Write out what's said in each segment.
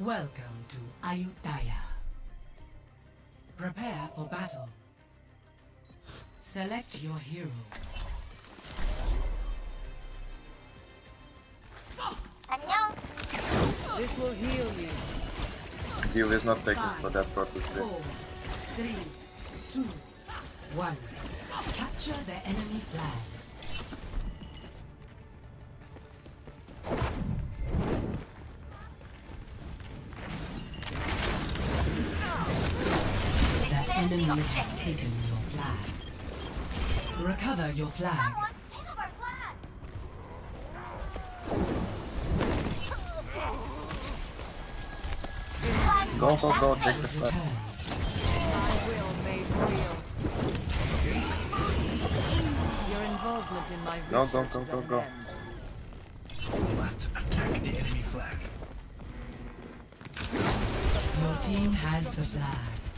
Welcome to Ayutthaya. Prepare for battle. Select your hero. 안녕. This will heal you. Deal is not taken Five, for that purpose. Eh? Four, three, two, one. Capture the enemy flag. Enemy has taken your flag. Recover your flag. Someone pick up our flag. Flag Go, go, go, take the flag. My will made real. Your involvement in my Go, go, go, go, go. end. Must attack the enemy flag. Your team has the flag.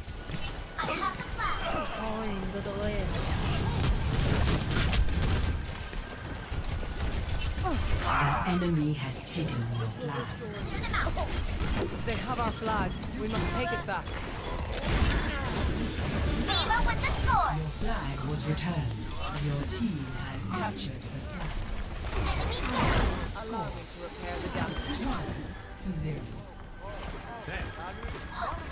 I have the flag. Find the delay. The enemy has taken your flag. They have our flag. We must take it back. Viva with the sword. Your flag was returned. Your team has captured the flag. Enemy down. Allow me to repair the damage. One to zero. This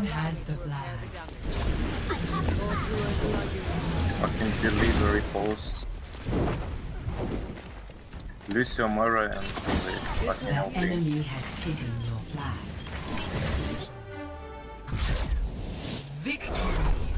team has the flag. Go through a bloody Fucking delivery posts. Lucio Murray and it's fucking enemy has taken your flag. Victory!